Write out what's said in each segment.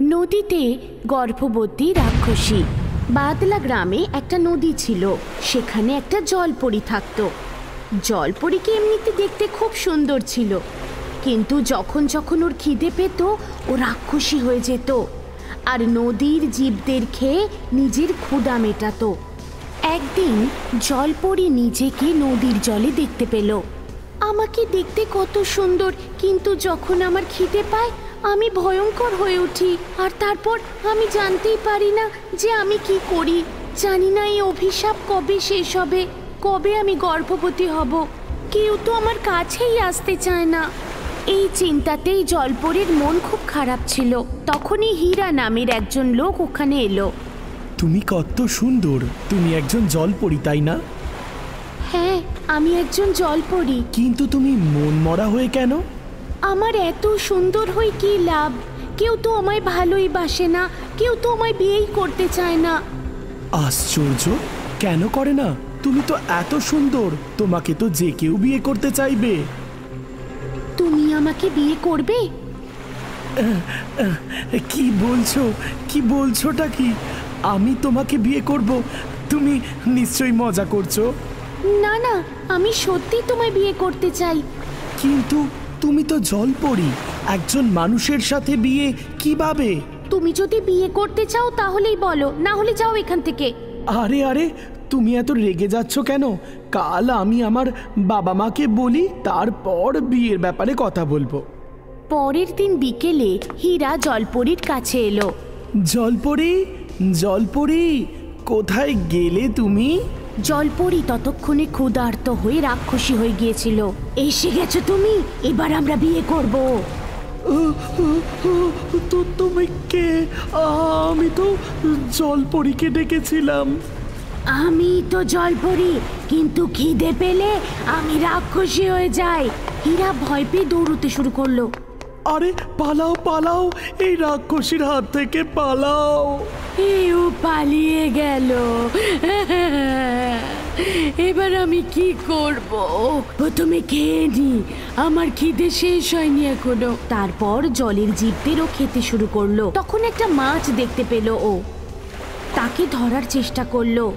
নদীতে গর্ভবতী রাক্ষসী। বাদলা গ্রামে একটা নদী ছিল, সেখানে একটা জলপরি থাকতো। জলপরীকে এমনিতে দেখতে খুব সুন্দর ছিল, কিন্তু যখন যখন ওর খিদে পেত, ও রাক্ষসী হয়ে যেত। আর নদীর জীবদের খেয়ে নিজের ক্ষুদা মেটাতো। একদিন জলপরি নিজেকে নদীর জলে দেখতে পেল। আমাকে দেখতে কত সুন্দর, কিন্তু যখন আমার খিদে পায় আমি ভয়ঙ্কর হয়ে উঠি আর তারপর আমি জানতেই পারি না যে আমি কি করি। জানি না এই অভিশাপ কবে শেষ হবে কবে আমি গর্ভবতী হব। কেউ তো আমার কাছেই আসতে চায় না। এই চিন্তাতেই জলপরীর মন খুব খারাপ ছিল। তখনই হীরা নামের একজন লোক ওখানে এলো। তুমি কত সুন্দর তুমি একজন জলপরি তাই না? হ্যাঁ আমি একজন জলপরী। কিন্তু তুমি মন মরা হয়ে কেন? আমার এত সুন্দর হয়ে কি লাভ? কেউ তো আমায় ভালোই বাসে না কেউ তো আমায় বিয়েই করতে চায় না। আশ্চর্য? কেন করে না? তুমি তো এত সুন্দর তোমাকে তো যে কেউ বিয়ে করতে চাইবে। তুমি আমাকে বিয়ে করবে? কি বলছো? কি বলছোটা কি? আমি তোমাকে বিয়ে করব তুমি নিশ্চয়ই মজা করছ। না না আমি সত্যি তোমায় বিয়ে করতে চাই। কিন্তু তুমি তো জলপরি একজন মানুষের সাথে বিয়ে কীভাবে? তুমি যদি বিয়ে করতে চাও তাহলেই বলো না হলে যাও এখান থেকে। আরে আরে তুমি এত রেগে যাচ্ছ কেন? কাল আমি আমার বাবা মাকে বলি তারপর বিয়ের ব্যাপারে কথা বলব। পরের দিন বিকেলে হীরা জলপরির কাছে এলো। জলপরি? জলপরি কোথায় গেলে তুমি? জলপরি ততক্ষণে ক্ষুধার্ত হয়ে রাক্ষসী হয়ে গিয়েছিল। এসে গেছো তুমি? এবার আমরা বিয়ে করব। তো তুমি কে? আমি তো জলপরিকে ডেকেছিলাম। আমি তো জলপরি কিন্তু খিদে পেলে আমি রাক্ষসী হয়ে যাই। হীরা ভয় পেয়ে দৌড়তে শুরু করল। আরে পালাও পালাও, এই রাক্ষসীর হাত থেকে পালাও। এও পালিয়ে গেল। এবার আমি কি করব? প্রথমে খেয়ে নি। আমার খিদে শেষ হয়নি এখনও। তারপর জলের জীবদেরও খেতে শুরু করল। তখন একটা মাছ দেখতে পেল ও। তাকে ধরার চেষ্টা করল।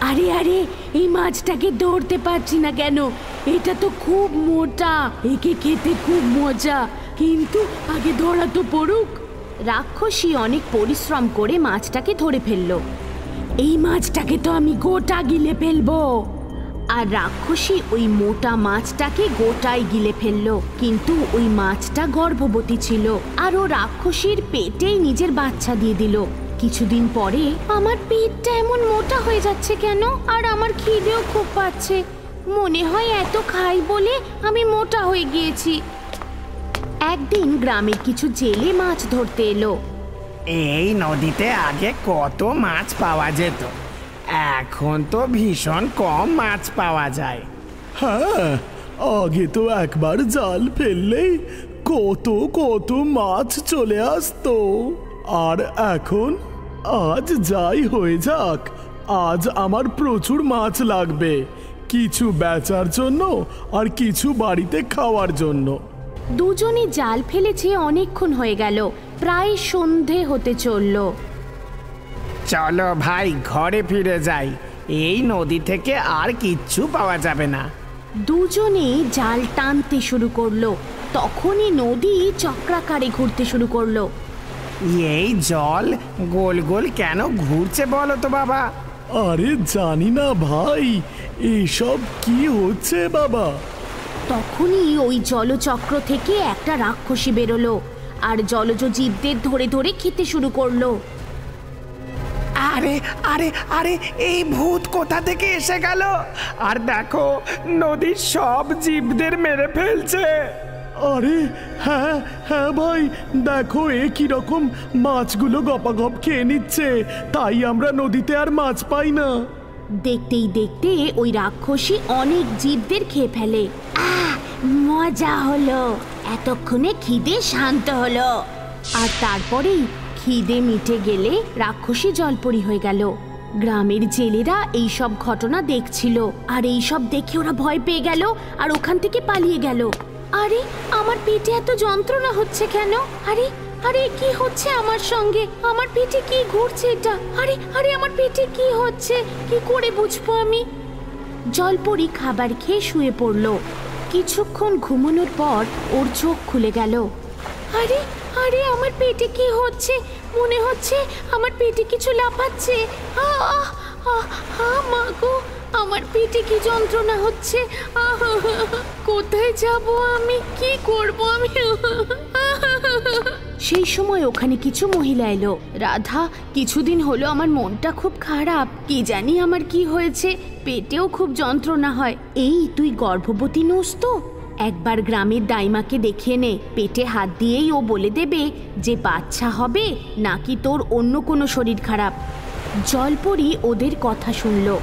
আরে আরে, এই মাছটাকে ধরতে পারছি না কেন? এটা তো খুব মোটা। একে খেতে খুব মজা। কিন্তু আগে ধরা তো পড়ুক রাক্ষসী অনেক পরিশ্রম করে মাছটাকে ধরে ফেলল। এই মাছটাকে তো আমি গোটা গিলে ফেলব। আর রাক্ষসী ওই মোটা মাছটাকে গোটায় গিলে ফেলল। কিন্তু ওই মাছটা গর্ভবতী ছিল। আর ও রাক্ষসীর পেটেই নিজের বাচ্চা দিয়ে দিল। কিছুদিন পরে আমার পেটটা এমন মোটা হয়ে যাচ্ছে কেন? আর আমার খিদেও খুব পাচ্ছে। মনে হয় এত খাই বলে আমি মোটা হয়ে গিয়েছি। একদিন গ্রামের কিছু জেলে মাছ ধরতে এলো। এই নদীতে আগে কত মাছ পাওয়া যেত। এখন তো ভীষণ কম মাছ পাওয়া যায়। হ্যাঁ আগে তো একবার জাল ফেললেই কত কত মাছ চলে আসতো। আর এখন? আজ যাই হয়ে যাক আজ আমার প্রচুর মাছ লাগবে। কিছু বেচার জন্য আর কিছু বাড়িতে খাওয়ার জন্য। দুজনে জাল ফেলেছে অনেকক্ষণ হয়ে গেল। প্রায় সন্ধে হতে চলল। চলো ভাই ঘরে ফিরে যাই। এই নদী থেকে আর কিচ্ছু পাওয়া যাবে না। দুজনে জাল টানতে শুরু করল। তখনই নদী চক্রাকারে ঘুরতে শুরু করল। এই জল গোল গোল কেন ঘুরছে বলো তো বাবা? আরে জানি না ভাই এসব কি হচ্ছে বাবা? তখনই ওই জলচক্র থেকে একটা রাক্ষসী বেরোলো আর জলজ জীবদের ধরে ধরে খেতে শুরু করল। আরে আরে আরে এই ভূত কোথা থেকে এসে গেল? আর দেখো নদীর সব জীবদের মেরে ফেলছে। আরে হ্যাঁ হ্যাঁ ভাই দেখো এ রকম মাছগুলো গপাগপ খেয়ে নিচ্ছে। তাই আমরা নদীতে আর মাছ পাই না। দেখতেই দেখতে ওই রাক্ষসী অনেক জীবদের খেয়ে ফেলে। আহ! মজা হলো। এতক্ষণে খিদে শান্ত হলো। আর তারপরেই খিদে মিটে গেলে রাক্ষসী জলপরি হয়ে গেল। গ্রামের জেলেরা এই সব ঘটনা দেখছিল। আর এই সব দেখে ওরা ভয় পেয়ে গেল আর ওখান থেকে পালিয়ে গেল। আরে, আমার পেটে এত যন্ত্রণা হচ্ছে কেন? আরে আরে, কি হচ্ছে আমার সঙ্গে? আমার পেটে কি ঘুরছে এটা? আরে আরে, আমার পেটে কি হচ্ছে? কি করে বুঝব আমি? জলপরি খাবার খেয়ে শুয়ে পড়ল। কিছুক্ষণ ঘুমানোর পর ওর চোখ খুলে গেল। আরে আরে, আমার পেটে কি হচ্ছে? মনে হচ্ছে আমার পেটে কিছু লাফাচ্ছে। আ আ মা গো। আমার পেটে কি যন্ত্রণা হচ্ছে? কোথায় যাব আমি? কি করব আমি? সেই সময় ওখানে কিছু মহিলা এলো। রাধা, কিছুদিন হলো আমার মনটা খুব খারাপ। কি জানি আমার কি হয়েছে। পেটেও খুব যন্ত্রণা হয়। এই, তুই গর্ভবতী নোস তো? একবার গ্রামের দাইমাকে দেখিয়ে নে। পেটে হাত দিয়েই ও বলে দেবে যে বাচ্চা হবে নাকি তোর অন্য কোনো শরীর খারাপ। জলপরি ওদের কথা শুনলো।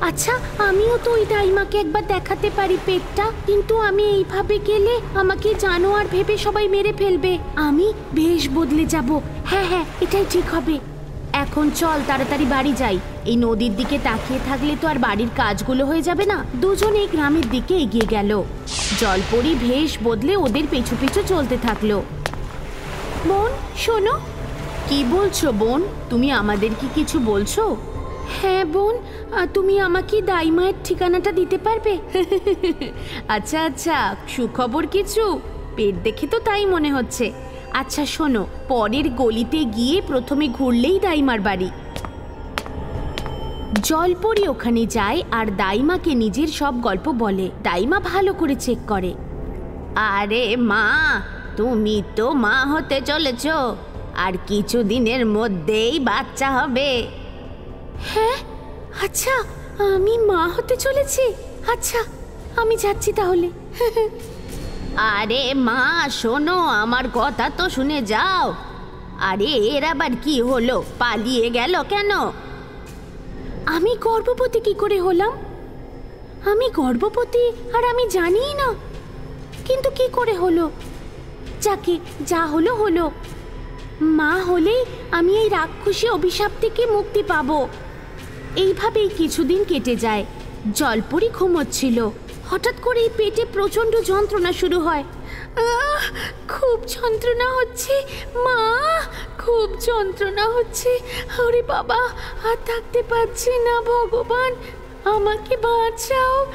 আচ্ছা আমিও তো ওই দাইমাকে একবার দেখাতে পারি পেটটা, কিন্তু আমি এইভাবে গেলে আমাকে জানোয়ার ভেবে সবাই মেরে ফেলবে। আমি বেশ বদলে যাব। হ্যাঁ হ্যাঁ এটাই ঠিক হবে। এখন চল তাড়াতাড়ি বাড়ি যাই। এই নদীর দিকে তাকিয়ে থাকলে তো আর বাড়ির কাজগুলো হয়ে যাবে না। দুজনে এই গ্রামের দিকে এগিয়ে গেল। জলপরি ভেষ বদলে ওদের পিছু পিছু চলতে থাকল। বোন, শোনো। কি বলছো বোন? তুমি আমাদের কি কিছু বলছো? হ্যাঁ বোন তুমি আমাকে দাইমায়ের ঠিকানাটা দিতে পারবে? আচ্ছা আচ্ছা সুখবর কিছু? পেট দেখে তো তাই মনে হচ্ছে। আচ্ছা শোনো, পরের গলিতে গিয়ে প্রথমে ঘুরলেই দাইমার বাড়ি। জলপরি ওখানে যায় আর দাইমাকে নিজের সব গল্প বলে। দাইমা ভালো করে চেক করে। আরে মা, তুমি তো মা হতে চলেছ। আর কিছুদিনের মধ্যেই বাচ্চা হবে। হ্যাঁ? আচ্ছা আমি মা হতে চলেছি। আচ্ছা আমি যাচ্ছি তাহলে। আরে মা শোনো আমার কথা তো শুনে যাও। আরে এর আবার কি হলো? পালিয়ে গেল কেন? আমি গর্ভবতী কি করে হলাম? আমি গর্ভবতী আর আমি জানি না। কিন্তু কি করে হলো? যাকে যা হলো হলো। মা হলেই আমি এই রাক্ষসী অভিশাপ থেকে মুক্তি পাবো। এইভাবেই কিছুদিন কেটে যায়। জলপরি ঘুমোচ্ছিল। হঠাৎ করেই পেটে প্রচণ্ড যন্ত্রণা শুরু হয়। খুব যন্ত্রণা হচ্ছে, মা! খুব যন্ত্রণা হচ্ছে। আরে বাবা, আর থাকতে পারছি না ভগবান। আমাকে বাঁচাও।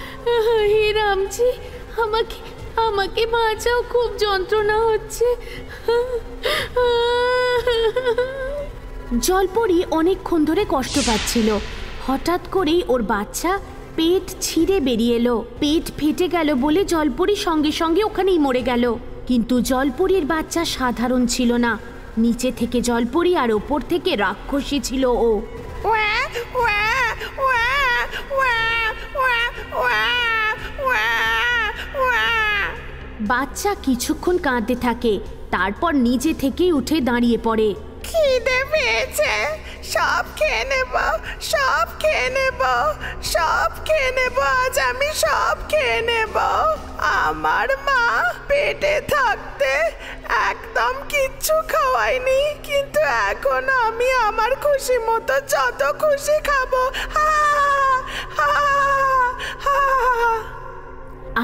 হে রামজি, আমাকে আমাকে বাঁচাও। খুব যন্ত্রণা হচ্ছে। জলপরি অনেকক্ষণ ধরে কষ্ট পাচ্ছিল। হঠাৎ করেই ওর বাচ্চা পেট ছিঁড়ে বেরিয়ে এলো। পেট ফেটে গেল বলে জলপুরি সঙ্গে সঙ্গে ওখানেই মরে গেল। কিন্তু জলপুরির বাচ্চা সাধারণ ছিল না। নিচে থেকে জলপরি আর ওপর থেকে রাক্ষসী ছিল ও। বাচ্চা কিছুক্ষণ কাঁদতে থাকে তারপর নিজে থেকেই উঠে দাঁড়িয়ে পড়ে। খিদে পেয়েছে। সব খেয়ে নেব, সব খেয়ে নেব, সব খেয়ে নেব, আজ আমি সব খেয়ে নেব। আমার মা পেটে থাকতে একদম কিচ্ছু খাওয়াইনি কিন্তু এখন আমি আমার খুশি মতো যত খুশি খাব।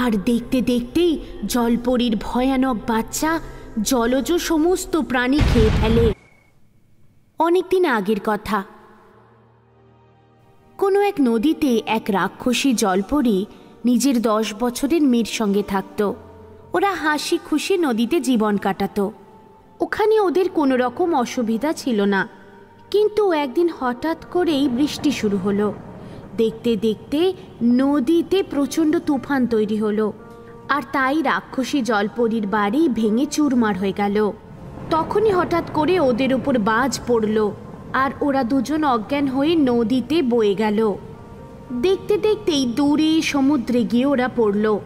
আর দেখতে দেখতেই জলপরীর ভয়ানক বাচ্চা জলজ সমস্ত প্রাণী খেয়ে ফেলে। অনেকদিন আগের কথা। কোনো এক নদীতে এক রাক্ষসী জলপরী নিজের দশ বছরের মেয়ের সঙ্গে থাকত। ওরা হাসি খুশি নদীতে জীবন কাটাত। ওখানে ওদের কোনো রকম অসুবিধা ছিল না। কিন্তু একদিন হঠাৎ করেই বৃষ্টি শুরু হলো। দেখতে দেখতে নদীতে প্রচণ্ড তুফান তৈরি হলো। আর তাই রাক্ষসী জলপরীর বাড়ি ভেঙে চুরমার হয়ে গেল। তখনই হঠাৎ করে ওদের উপর বাজ পড়ল আর ওরা দুজন অজ্ঞান হয়ে নদীতে বয়ে গেল। দেখতে দেখতেই দূরে সমুদ্রে গিয়ে ওরা পড়ল।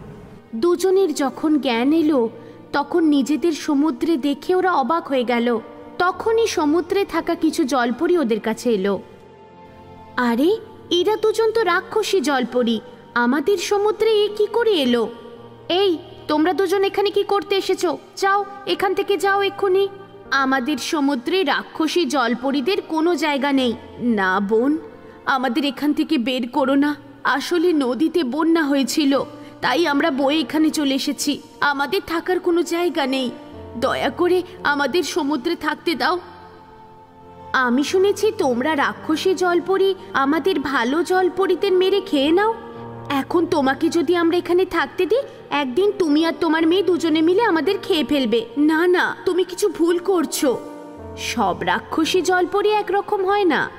দুজনের যখন জ্ঞান এলো, তখন নিজেদের সমুদ্রে দেখে ওরা অবাক হয়ে গেল। তখনই সমুদ্রে থাকা কিছু জলপরি ওদের কাছে এলো। আরে, এরা দুজন তো রাক্ষসী জলপরি, আমাদের সমুদ্রে এ কি করে এলো? এই তোমরা দুজন এখানে কি করতে এসেছ? যাও, এখান থেকে যাও এক্ষুনি। আমাদের সমুদ্রে রাক্ষসী জলপরীদের কোনো জায়গা নেই। না, বোন, আমাদের এখান থেকে বের করো না। আসলে নদীতে বন্যা হয়েছিল, তাই আমরা বয়ে এখানে চলে এসেছি। আমাদের থাকার কোনো জায়গা নেই। দয়া করে আমাদের সমুদ্রে থাকতে দাও। আমি শুনেছি তোমরা রাক্ষসী জলপরি আমাদের ভালো জলপরিদের মেরে খেয়ে নাও। এখন তোমাকে যদি আমরা এখানে থাকতে দিই, একদিন তুমি আর তোমার মেয়ে দুজনে মিলে আমাদের খেয়ে ফেলবে। না না, তুমি কিছু ভুল করছ। সব রাক্ষসী জলপরি একরকম হয় না।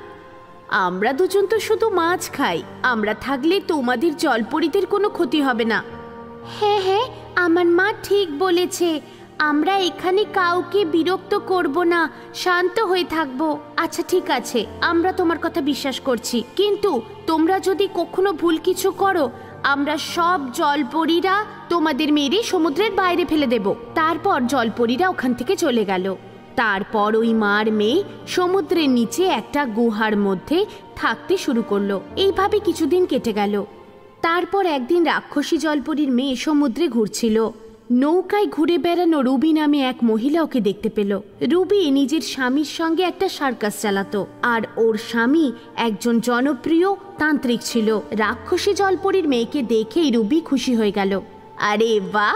আমরা দুজন তো শুধু মাছ খাই। আমরা থাকলে তোমাদের জলপরিদের কোনো ক্ষতি হবে না। হ্যাঁ হ্যাঁ আমার মা ঠিক বলেছে। আমরা এখানে কাউকে বিরক্ত করব না, শান্ত হয়ে থাকব। আচ্ছা ঠিক আছে, আমরা তোমার কথা বিশ্বাস করছি। কিন্তু তোমরা যদি কখনো ভুল কিছু করো, আমরা সব জলপরীরা তোমাদের মেরে সমুদ্রের বাইরে ফেলে দেব। তারপর জলপরীরা ওখান থেকে চলে গেল। তারপর ওই মার মেয়ে সমুদ্রের নিচে একটা গুহার মধ্যে থাকতে শুরু করল। এইভাবে কিছুদিন কেটে গেল। তারপর একদিন রাক্ষসী জলপরীর মেয়ে সমুদ্রে ঘুরছিল। নৌকায় ঘুরে বেড়ানো রুবি নামে এক মহিলা ওকে দেখতে পেল। রুবি নিজের স্বামীর সঙ্গে একটা সার্কাস চালাতো, আর ওর স্বামী একজন জনপ্রিয় তান্ত্রিক ছিল। রাক্ষসী জলপরীর মেয়েকে দেখেই রুবি খুশি হয়ে গেল। আরে বাহ!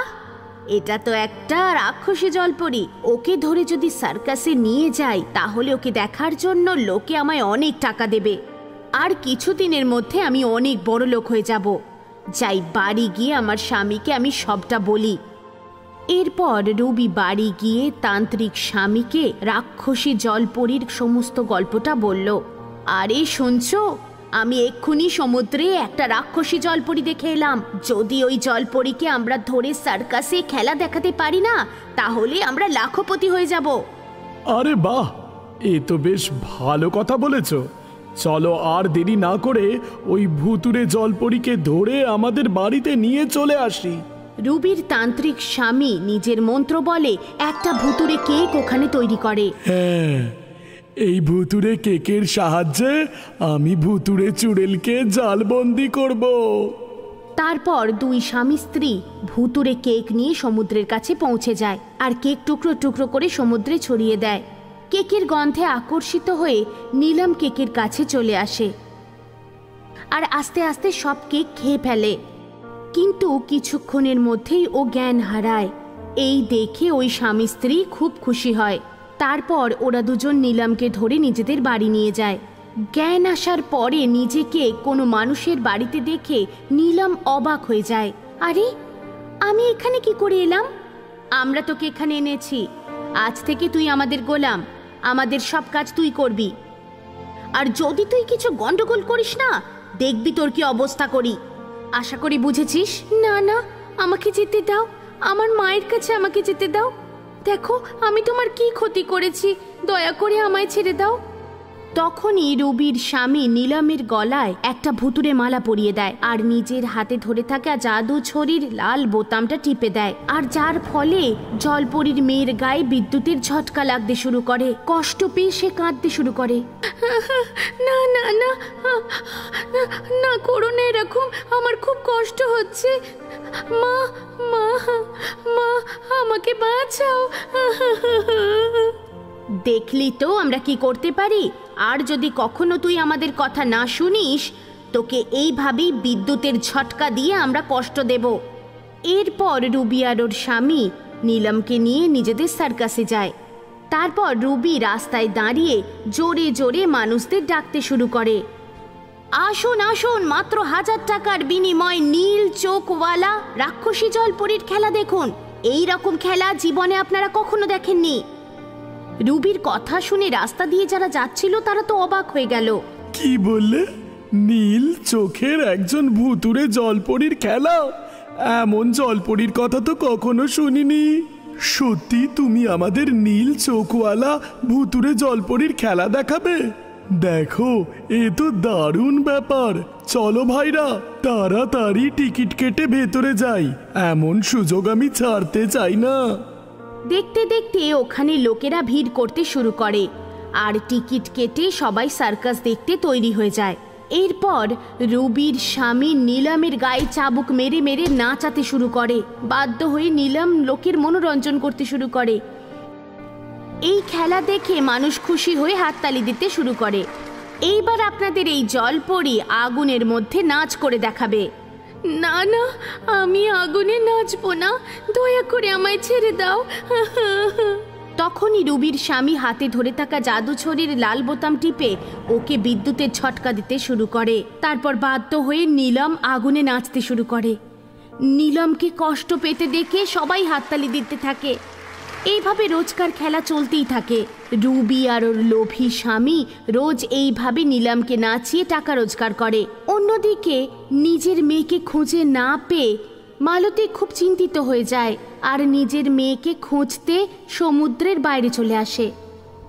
এটা তো একটা রাক্ষসী জলপরি। ওকে ধরে যদি সার্কাসে নিয়ে যাই তাহলে ওকে দেখার জন্য লোকে আমায় অনেক টাকা দেবে। আর কিছুদিনের মধ্যে আমি অনেক বড় লোক হয়ে যাব। যাই বাড়ি গিয়ে আমার স্বামীকে আমি সবটা বলি। এরপর রবি বাড়ি গিয়ে তান্ত্রিক স্বামীকে রাক্ষসী জলপরীর সমস্ত গল্পটা বলল, আরে শুনছো? আমি এক্ষুনি সমুদ্রে একটা রাক্ষসী জলপরি দেখে এলাম। যদি ওই জলপরিকে আমরা ধরে সার্কাসে খেলা দেখাতে পারি না, তাহলে আমরা লাখপতি হয়ে যাব। আরে বাহ! এ তো বেশ ভালো কথা বলেছ। চলো আর দেরি না করে ওই ভুতুরে জলপরিকে ধরে আমাদের বাড়িতে নিয়ে চলে আসি। রুবির তান্ত্রিক স্বামী নিজের মন্ত্র বলে একটা ভুতুরে কেক ওখানে তৈরি করে। হ্যাঁ এই ভুতুরে কেকের সাহায্যে আমি ভুতুরে চুড়েলকে জালবন্দি করব। তারপর দুই স্বামী স্ত্রী ভুতুরে কেক নিয়ে সমুদ্রের কাছে পৌঁছে যায় আর কেক টুকরো টুকরো করে সমুদ্রে ছড়িয়ে দেয়। কেকের গন্ধে আকর্ষিত হয়ে নীলম কেকের কাছে চলে আসে। আর আস্তে আস্তে সব কেক খেয়ে ফেলে। কিন্তু কিছুক্ষণের মধ্যেই ও জ্ঞান হারায়। এই দেখে ওই স্বামী স্ত্রী খুব খুশি হয়। তারপর ওরা দুজন নীলামকে ধরে নিজেদের বাড়ি নিয়ে যায়। জ্ঞান আসার পরে নিজেকে কোনো মানুষের বাড়িতে দেখে নীলাম অবাক হয়ে যায়। আরে, আমি এখানে কি করে এলাম? আমরা তোকে এখানে এনেছি। আজ থেকে তুই আমাদের গোলাম। আমাদের সব কাজ তুই করবি। আর যদি তুই কিছু গন্ডগোল করিস না, দেখবি তোর কি অবস্থা করি। আশা করি বুঝেছিস? না না, আমাকে যেতে দাও। আমার মায়ের কাছে আমাকে যেতে দাও। দেখো, আমি তোমার কি ক্ষতি করেছি। দয়া করে আমায় ছেড়ে দাও। তখনই রবির স্বামী নীলমের গলায় একটা ভুতুরে মালা পরিয়ে দেয় আর নিজের হাতে ধরে থাকা জাদু ছড়ির লাল বোতামটা টিপে দেয়। আর যার ফলে জলপরীর মেয়ের গায়ে বিদ্যুতের ঝটকা লাগতে শুরু করে। কষ্ট পেয়ে সে কাঁদতে শুরু করে। না না না না করো না এরকম। আমার খুব কষ্ট হচ্ছে। মা মা মা, আমাকে বাঁচাও। দেখলি তো আমরা কি করতে পারি? আর যদি কখনো তুই আমাদের কথা না শুনিস, তোকে এইভাবেই বিদ্যুতের ঝটকা দিয়ে আমরা কষ্ট দেব। এরপর রুবি আর ওর স্বামী নীলমকে নিয়ে নিজেদের সার্কাসে যায়। তারপর রুবি রাস্তায় দাঁড়িয়ে জোরে জোরে মানুষদের ডাকতে শুরু করে। আসুন আসুন, মাত্র হাজার টাকার বিনিময় নীল চোখওয়ালা রাক্ষসী জলপরীর খেলা দেখুন। এই রকম খেলা জীবনে আপনারা কখনো দেখেননি। রুবির কথা শুনে রাস্তা দিয়ে যারা যাচ্ছিল তারা তো অবাক হয়ে গেল। কি বললে? নীল চোখের একজন ভুতুরে জলপরির খেলা? এমন জলপরির কথা তো কখনো শুনিনি। সত্যি তুমি আমাদের নীল চোখওয়ালা ভুতুরে জলপরির খেলা দেখাবে? দেখো, এ তো দারুণ ব্যাপার। চলো ভাইরা, তাড়াতাড়ি টিকিট কেটে ভেতরে যাই। এমন সুযোগ আমি ছাড়তে চাই না। দেখতে দেখতে ওখানে লোকেরা ভিড় করতে শুরু করে। আর টিকিট কেটে সবাই সার্কাস দেখতে তৈরি হয়ে যায়। এরপর রুবির স্বামী নীলামের গায়ে চাবুক মেরে মেরে নাচাতে শুরু করে। বাধ্য হয়ে নীলাম লোকের মনোরঞ্জন করতে শুরু করে। এই খেলা দেখে মানুষ খুশি হয়ে হাততালি দিতে শুরু করে। এইবার আপনাদের এই জলপরি আগুনের মধ্যে নাচ করে দেখাবে। না না, আমি আগুনে নাচব না। দয়া করে আমায় ছেড়ে দাও। তখনই রুবির স্বামী হাতে ধরে থাকা জাদু ছড়ির লাল বোতাম টিপে ওকে বিদ্যুতের ছটকা দিতে শুরু করে। তারপর বাধ্য হয়ে নীলম আগুনে নাচতে শুরু করে। নীলমকে কষ্ট পেতে দেখে সবাই হাততালি দিতে থাকে। এইভাবে রোজকার খেলা চলতেই থাকে। রুবি আর ওর লোভী স্বামী রোজ এইভাবে নিলামকে নাচিয়ে টাকা রোজগার করে। অন্যদিকে নিজের মেয়েকে খুঁজে না পেয়ে মালতী খুব চিন্তিত হয়ে যায় আর নিজের মেয়েকে খুঁজতে সমুদ্রের বাইরে চলে আসে।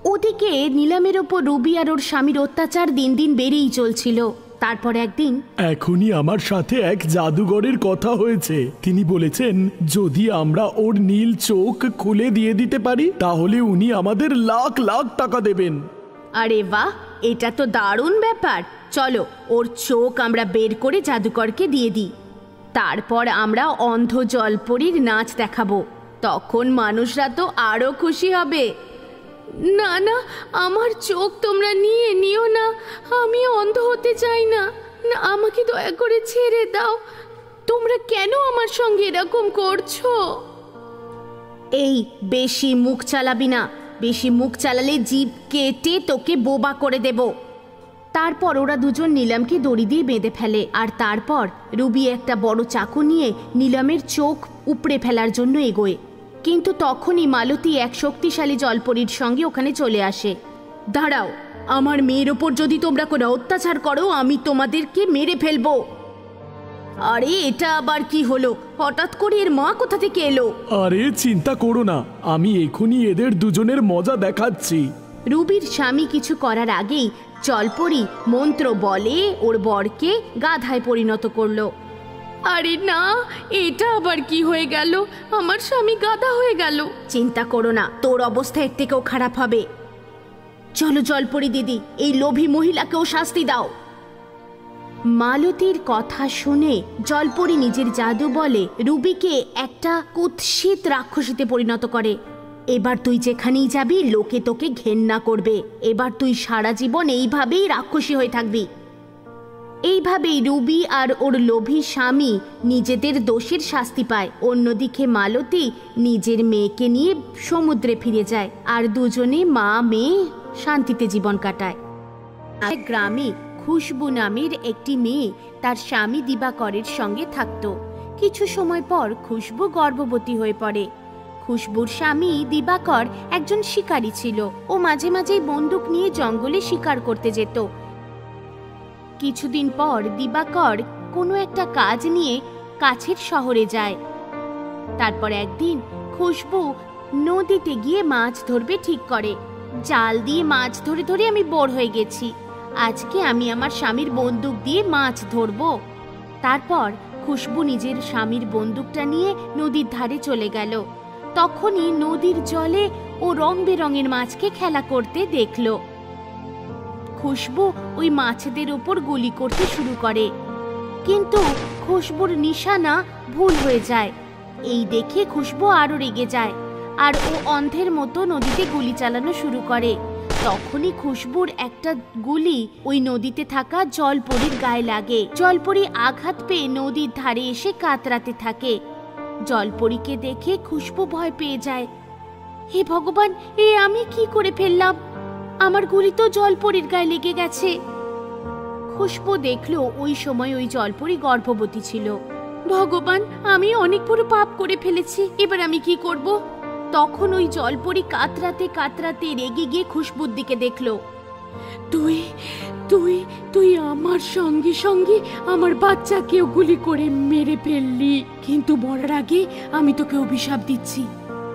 ওদিকে নিলামের ওপর রুবি আর ওর স্বামীর অত্যাচার দিন দিন বেড়েই চলছিল। তারপর একদিন এখনই আমার সাথে এক জাদুঘরের কথা হয়েছে। তিনি বলেছেন যদি আমরা ওর নীল চোখ খুলে দিয়ে দিতে পারি তাহলে উনি আমাদের লাখ লাখ টাকা দেবেন। আরে বাহ এটা তো দারুণ ব্যাপার। চলো ওর চোখ আমরা বের করে জাদুকরকে দিয়ে দিই। তারপর আমরা অন্ধ জলপরীর নাচ দেখাবো। তখন মানুষরা তো আরও খুশি হবে। না না, আমার চোখ তোমরা নিয়ে নিও না, আমি অন্ধ হতে চাই না। না, আমাকে দয়া করে ছেড়ে দাও। তোমরা কেন আমার সঙ্গে এরকম করছ? এই, বেশি মুখ চালাবি না। বেশি মুখ চালালে জিভ কেটে তোকে বোবা করে দেব। তারপর ওরা দুজন নিলামকে দড়ি দিয়ে বেঁধে ফেলে, আর তারপর রুবি একটা বড় চাকু নিয়ে নিলামের চোখ উপড়ে ফেলার জন্য এগোয়। কিন্তু তখনই মালতী এক শক্তিশালী জলপরীর সঙ্গে ওখানে চলে আসে। দাঁড়াও আমার মেয়ের ওপর যদি তোমরা কোনো অত্যাচার করো আমি তোমাদেরকে মেরে ফেলব। আরে এটা আবার কি হলো? হঠাৎ করে এর মা কোথা থেকে এলো? আরে চিন্তা করো না আমি এখনই এদের দুজনের মজা দেখাচ্ছি। রুবির স্বামী কিছু করার আগেই জলপরি মন্ত্র বলে ওর বরকে গাধায় পরিণত করল। আরে না, এটা আবার কি হয়ে গেল? আমার স্বামী গাধা হয়ে গেল। চিন্তা করো না, তোর অবস্থা এর থেকেও খারাপ হবে। চলো জলপরি দিদি, এই লোভী মহিলাকেও শাস্তি দাও। মালতীর কথা শুনে জলপরি নিজের জাদু বলে রুবিকে একটা কুৎসিত রাক্ষসীতে পরিণত করে। এবার তুই যেখানেই যাবি, লোকে তোকে ঘেন্না করবে। এবার তুই সারা জীবন এইভাবেই রাক্ষসী হয়ে থাকবি। এইভাবেই রুবি আর ওর লোভী স্বামী নিজেদের দোষের শাস্তি পায়। অন্যদিকে মালতী নিজের মেয়েকে নিয়ে সমুদ্রে ফিরে যায় আর দুজনে মা, মেয়ে শান্তিতে জীবন কাটায়। আর গ্রামে খুশবু নামের একটি মেয়ে তার স্বামী দিবাকরের সঙ্গে থাকত। কিছু সময় পর খুশবু গর্ভবতী হয়ে পড়ে। খুশবুর স্বামী দিবাকর একজন শিকারী ছিল ও মাঝে মাঝেই বন্দুক নিয়ে জঙ্গলে শিকার করতে যেত। কিছুদিন পর দিবাকর কোনো একটা কাজ নিয়ে কাছের শহরে যায়। তারপর একদিন খুশবু নদীতে গিয়ে মাছ ধরবে ঠিক করে। জাল দিয়ে মাছ ধরে ধরে আমি বোর হয়ে গেছি। আজকে আমি আমার স্বামীর বন্দুক দিয়ে মাছ ধরবো। তারপর খুশবু নিজের স্বামীর বন্দুকটা নিয়ে নদীর ধারে চলে গেল। তখনই নদীর জলে ও রং বেরঙের মাছকে খেলা করতে দেখল। খুশবু ওই মাছেদের উপর গুলি করতে শুরু করে। কিন্তু খুশবুর নিশানা ভুল হয়ে যায়। এই দেখে খুশবু আরও রেগে যায় আর ও অন্ধের মতো নদীতে গুলি চালানো শুরু করে। তখনই খুশবুর একটা গুলি ওই নদীতে থাকা জলপরীর গায়ে লাগে। জলপরি আঘাত পেয়ে নদীর ধারে এসে কাতরাতে থাকে। জলপরীকে দেখে খুশবু ভয় পেয়ে যায়। হে ভগবান, এ আমি কি করে ফেললাম? আমার গুলি তো জলপরীর গায়ে লেগে গেছে। খুশবু দেখল ওই সময় ওই জলপরি গর্ভবতী ছিল। ভগবান, আমি অনেক বড় পাপ করে ফেলেছি, এবার আমি কি করব? তখন ওই জলপরি কাতরাতে কাতরাতে রেগে গিয়ে খুশবুর দিকে দেখল। তুই তুই তুই আমার সঙ্গে সঙ্গে আমার বাচ্চাকেও গুলি করে মেরে ফেললি। কিন্তু মরার আগে আমি তোকে অভিশাপ দিচ্ছি।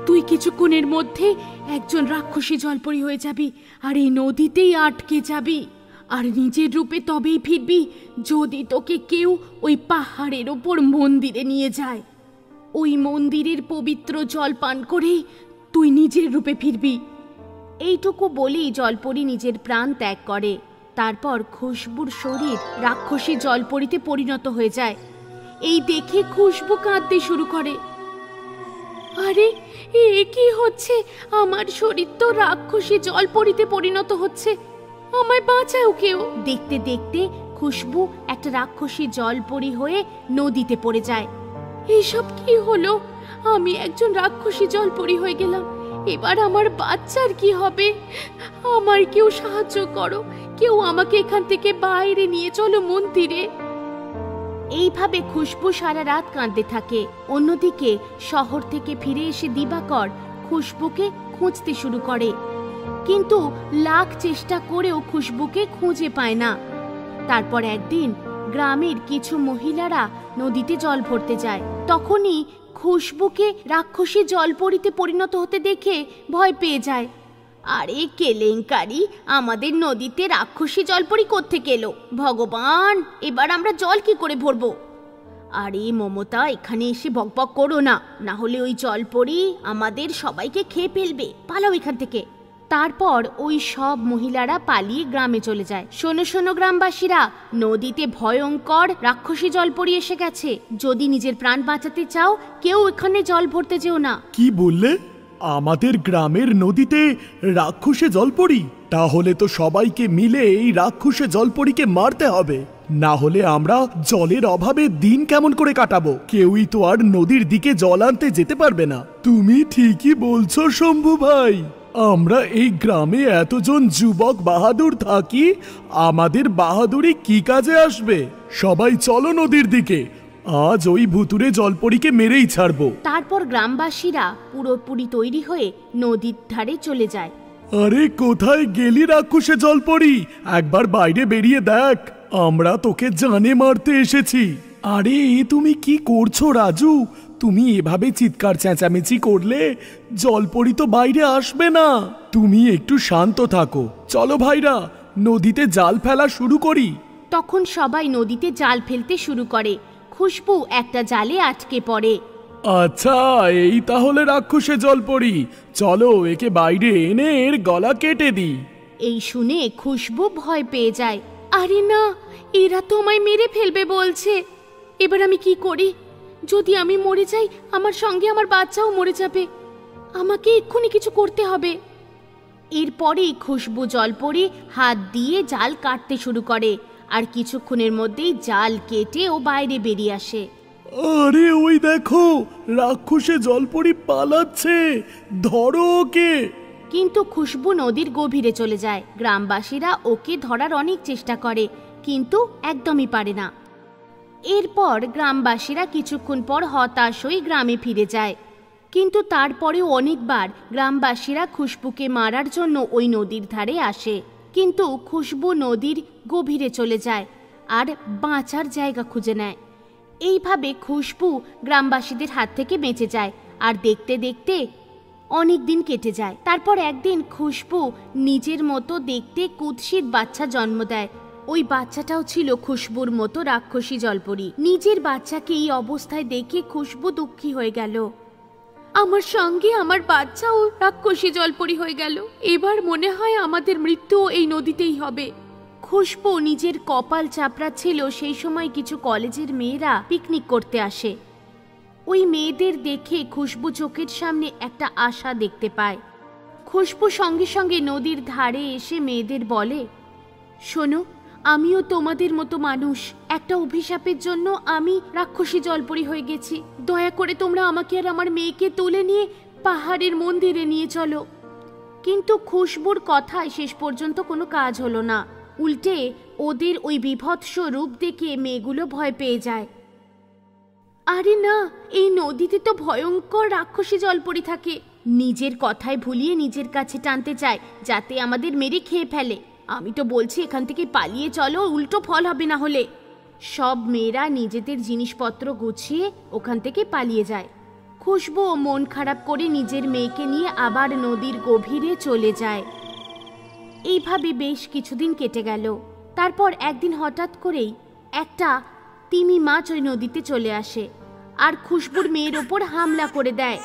তুই কিছুক্ষণের মধ্যে একজন রাক্ষসী জলপরি হয়ে যাবি আর এই নদীতেই আটকে যাবি। আর নিজের রূপে তবেই ফিরবি যদি তোকে কেউ ওই পাহাড়ের ওপর মন্দিরে নিয়ে যায়। ওই মন্দিরের পবিত্র জল পান করেই তুই নিজের রূপে ফিরবি। এইটুকু বলেই জলপরি নিজের প্রাণ ত্যাগ করে। তারপর খুশবুর শরীর রাক্ষসী জলপরিতে পরিণত হয়ে যায়। এই দেখে খুশবু কাঁদতে শুরু করে। আরে, এ কি হচ্ছে? আমার শরীর তো রাক্ষসী জল পরিতে পরিণত হচ্ছে। আমায় বাঁচাও কেউ। দেখতে দেখতে খুশবু একটা রাক্ষসী জলপরি হয়ে নদীতে পড়ে যায়। এইসব কি হলো? আমি একজন রাক্ষসী জলপরি হয়ে গেলাম। এবার আমার বাচ্চার কি হবে? আমার কেউ সাহায্য করো। কেউ আমাকে এখান থেকে বাইরে নিয়ে চলো মন্দিরে। এইভাবে খুশবু সারা রাত কাঁদতে থাকে। অন্যদিকে শহর থেকে ফিরে এসে দিবাকর খুশবুকে খুঁজতে শুরু করে। কিন্তু লাখ চেষ্টা করেও খুশবুকে খুঁজে পায় না। তারপর একদিন গ্রামের কিছু মহিলারা নদীতে জল ভরতে যায়। তখনই খুশবুকে রাক্ষসী জলপরিতে পরিণত হতে দেখে ভয় পেয়ে যায়। আরে কেলেঙ্কারি, আমাদের নদীতে রাক্ষসী জলপরি কোত্থেকে এলো? ভগবান, এবার আমরা জল কি করে ভরবো? আরে মমতা, এখানে এসে বকবক করো না। না হলে ওই জলপরি আমাদের সবাইকে খেয়ে ফেলবে। পালাও এখান থেকে। তারপর ওই সব মহিলারা পালিয়ে গ্রামে চলে যায়। শোনো শোনো গ্রামবাসীরা, নদীতে ভয়ঙ্কর রাক্ষসী জলপরি এসে গেছে। যদি নিজের প্রাণ বাঁচাতে চাও, কেউ এখানে জল ভরতে যেও না। কি বললে? আমাদের গ্রামের নদীতে রাক্ষসে জলপরি। তাহলে তো সবাইকে মিলে এই রাক্ষসে জলপরিকে মারতে হবে। না হলে আমরা জলের অভাবে দিন কেমন করে কাটাবো? কেউই তো আর নদীর দিকে জল আনতে যেতে পারবে না। তুমি ঠিকই বলছো, শম্ভু ভাই। আমরা এই গ্রামে এতজন যুবক বাহাদুর থাকি, আমাদের বাহাদুরি কি কাজে আসবে? সবাই চলো নদীর দিকে। আজ ওই ভুতুরে জলপরীকে মেরেই ছাড়বো। তারপর গ্রামবাসীরা পুরোপুরি তৈরি হয়ে নদীর ধারে চলে যায়। আরে কোথায় গেলি রাক্ষসে জলপরি? একবার বাইরে বেরিয়ে দেখ আমরা তোকে জানে মারতে এসেছি। আরে এ তুমি কি করছ রাজু? তুমি এভাবে চিৎকার চেঁচামেচি করলে জলপরি তো বাইরে আসবে না। তুমি একটু শান্ত থাকো। চলো ভাইরা নদীতে জাল ফেলা শুরু করি। তখন সবাই নদীতে জাল ফেলতে শুরু করে। খুশবু একটা জালে আটকে পড়ে। আচ্ছা এই তাহলে রাক্ষসে জল পড়ি চলো একে বাইরে এনে এর গলা কেটে দিই। এই শুনে খুশবু ভয় পেয়ে যায়। আরে না এরা তো আমায় মেরে ফেলবে বলছে। এবার আমি কি করি? যদি আমি মরে যাই আমার সঙ্গে আমার বাচ্চাও মরে যাবে। আমাকে এক্ষুনি কিছু করতে হবে। এরপরেই খুশবু জল পড়ে হাত দিয়ে জাল কাটতে শুরু করে। আর কিছুক্ষণের মধ্যেই জাল কেটে ও বাইরে বেরিয়ে আসে। আরে ওই দেখো রাক্ষসে জলপরি পালাচ্ছে। ধরো ওকে। কিন্তু খুশবু নদীর গভীরে চলে যায়। গ্রামবাসীরা ওকে ধরার অনেক চেষ্টা করে কিন্তু একদমই পারে না। এরপর গ্রামবাসীরা কিছুক্ষণ পর হতাশ হয়ে গ্রামে ফিরে যায়। কিন্তু তারপরেও অনেকবার গ্রামবাসীরা খুশবুকে মারার জন্য ওই নদীর ধারে আসে। কিন্তু খুশবু নদীর গভীরে চলে যায় আর বাঁচার জায়গা খুঁজে নেয়। এইভাবে খুশবু গ্রামবাসীদের হাত থেকে বেঁচে যায় আর দেখতে দেখতে অনেক দিন কেটে যায়। তারপর একদিন খুশবু নিজের মতো দেখতে কুৎসিত বাচ্চা জন্ম দেয়। ওই বাচ্চাটাও ছিল খুশবুর মতো রাক্ষসী জলপরি। নিজের বাচ্চাকে এই অবস্থায় দেখে খুশবু দুঃখী হয়ে গেল। আমার সঙ্গে আমার বাচ্চাও রাক্ষসী জলপরি হয়ে গেল। এবার মনে হয় আমাদের মৃত্যুও এই নদীতেই হবে। খুশবু নিজের কপাল ছিল সেই সময় কিছু কলেজের মেয়েরা পিকনিক করতে আসে। ওই মেয়েদের দেখে খুশবু চোখের সামনে একটা আশা দেখতে পায়। খুশবু সঙ্গে সঙ্গে নদীর ধারে এসে মেয়েদের বলে, শোনো আমিও তোমাদের মতো মানুষ। একটা অভিশাপের জন্য আমি রাক্ষসী জলপরি হয়ে গেছি। দয়া করে তোমরা আমাকে আর আমার মেয়েকে তুলে নিয়ে পাহাড়ের মন্দিরে নিয়ে চলো। কিন্তু খুশবুর কথায় শেষ পর্যন্ত কোনো কাজ হলো না। উল্টে ওদের ওই বিভৎস রূপ দেখে মেয়েগুলো ভয় পেয়ে যায়। আরে না, এই নদীতে তো ভয়ঙ্কর রাক্ষসী জলপরি থাকে। নিজের কথায় ভুলিয়ে নিজের কাছে টানতে চায়, যাতে আমাদের মেরে খেয়ে ফেলে। আমি তো বলছি এখান থেকে পালিয়ে চলো, উল্টো ফল হবে না হলে। সব মেয়েরা নিজেদের জিনিসপত্র গুছিয়ে ওখান থেকে পালিয়ে যায়। খুশবু মন খারাপ করে নিজের মেয়েকে নিয়ে আবার নদীর গভীরে চলে যায়। এইভাবে বেশ কিছুদিন কেটে গেল। তারপর একদিন হঠাৎ করেই একটা তিমি মাছ ওই নদীতে চলে আসে আর খুশবুর মেয়ের ওপর হামলা করে দেয়।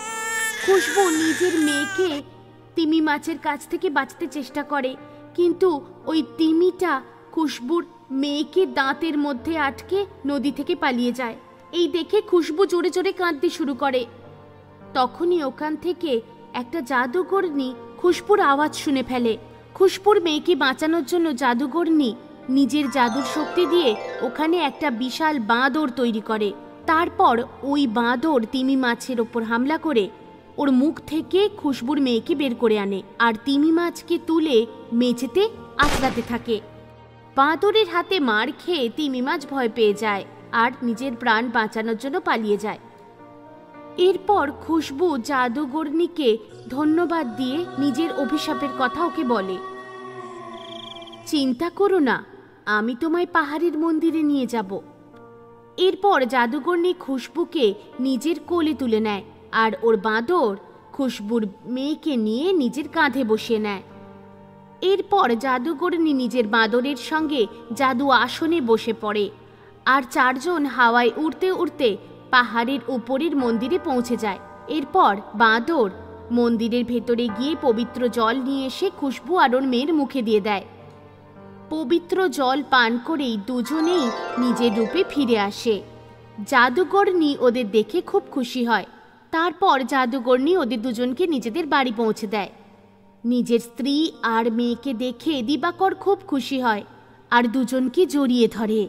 খুশবু নিজের মেয়েকে তিমি মাছের কাছ থেকে বাঁচতে চেষ্টা করে। কিন্তু ওই তিমিটা খুশবুর মেয়েকে দাঁতের মধ্যে আটকে নদী থেকে পালিয়ে যায়। এই দেখে খুশবু জোরে জোরে কাঁদতে শুরু করে। তখনই ওখান থেকে একটা জাদুকরনি খুশবুর আওয়াজ শুনে ফেলে। খুশবুর মেয়েকে বাঁচানোর জন্য জাদুকরনি নিজের জাদুর শক্তি দিয়ে ওখানে একটা বিশাল বাঁদর তৈরি করে। তারপর ওই বাঁদর তিমি মাছের ওপর হামলা করে। ওর মুখ থেকে খুশবুর মেয়েকে বের করে আনে। আর তিমি মাছকে তুলে মেঝেতে আঁচড়াতে থাকে। বাঁদরের হাতে মার খেয়ে তিমি মাছ ভয় পেয়ে যায় আর নিজের প্রাণ বাঁচানোর জন্য পালিয়ে যায়। এরপর খুশবু জাদুগরনিকে ধন্যবাদ দিয়ে নিজের অভিশাপের কথা ওকে বলে। চিন্তা করো না, আমি তোমায় পাহাড়ের মন্দিরে নিয়ে যাব। এরপর জাদুগরনি খুশবুকে নিজের কোলে তুলে নেয় আর ওর বাঁদর খুশবুর মেয়েকে নিয়ে নিজের কাঁধে বসিয়ে নেয়। এরপর জাদুগরনি নিজের বাঁদরের সঙ্গে জাদু আসনে বসে পড়ে। আর চারজন হাওয়ায় উড়তে উড়তে পাহাড়ের উপরের মন্দিরে পৌঁছে যায়। এরপর বাঁদর মন্দিরের ভেতরে গিয়ে পবিত্র জল নিয়ে এসে খুশবু আর ওর মেয়ের মুখে দিয়ে দেয়। পবিত্র জল পান করেই দুজনেই নিজের রূপে ফিরে আসে। জাদুগরনি ওদের দেখে খুব খুশি হয়। তারপর জাদুগরনি ওদের দুজনকে নিজেদের বাড়ি পৌঁছে দেয়। নিজের স্ত্রী আর মেয়েকে দেখে দিবাকর খুব খুশি হয় আর দুজনকে জড়িয়ে ধরে।